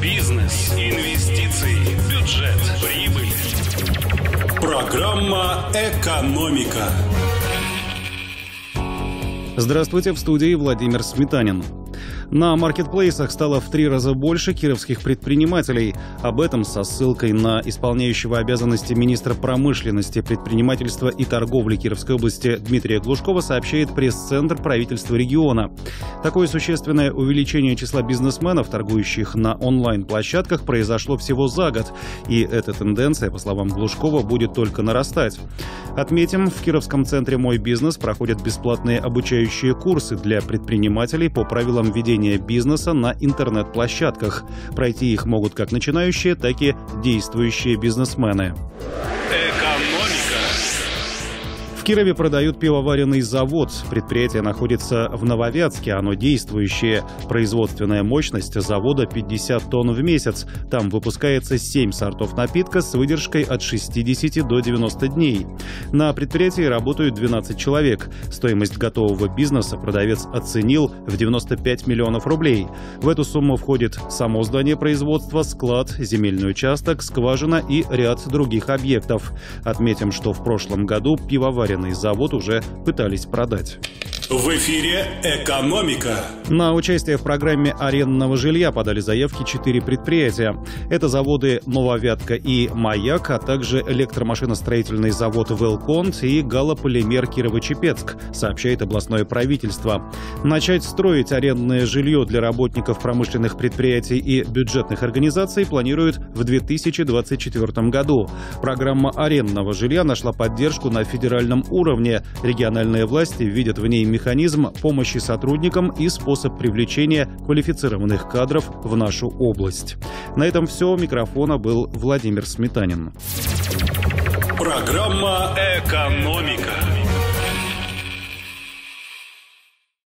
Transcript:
Бизнес, инвестиции, бюджет, прибыль. Программа «Экономика». Здравствуйте, в студии Владимир Сметанин. На маркетплейсах стало в три раза больше кировских предпринимателей. Об этом со ссылкой на исполняющего обязанности министра промышленности, предпринимательства и торговли Кировской области Дмитрия Глушкова сообщает пресс-центр правительства региона. Такое существенное увеличение числа бизнесменов, торгующих на онлайн-площадках, произошло всего за год. И эта тенденция, по словам Глушкова, будет только нарастать. Отметим, в Кировском центре «Мой бизнес» проходят бесплатные обучающие курсы для предпринимателей по правилам ведения ведения бизнеса на интернет-площадках. Пройти их могут как начинающие, так и действующие бизнесмены. Кирове продают пивоваренный завод. Предприятие находится в Нововятске, оно действующее. Производственная мощность завода 50 тонн в месяц. Там выпускается 7 сортов напитка с выдержкой от 60 до 90 дней. На предприятии работают 12 человек. Стоимость готового бизнеса продавец оценил в 95 миллионов рублей. В эту сумму входит само здание производства, склад, земельный участок, скважина и ряд других объектов. Отметим, что в прошлом году пивоваренный завод уже пытались продать. В эфире «Экономика». На участие в программе арендного жилья подали заявки четыре предприятия. Это заводы «Нововятка» и «Маяк», а также электромашиностроительный завод «Велконт» и «Галополимер Кирово-Чепецк», сообщает областное правительство. Начать строить арендное жилье для работников промышленных предприятий и бюджетных организаций планируют в 2024 году. Программа арендного жилья нашла поддержку на федеральном уровне. Региональные власти видят в ней механизм помощи сотрудникам и способ привлечения квалифицированных кадров в нашу область. На этом все. У микрофона был Владимир Сметанин. Программа «Экономика».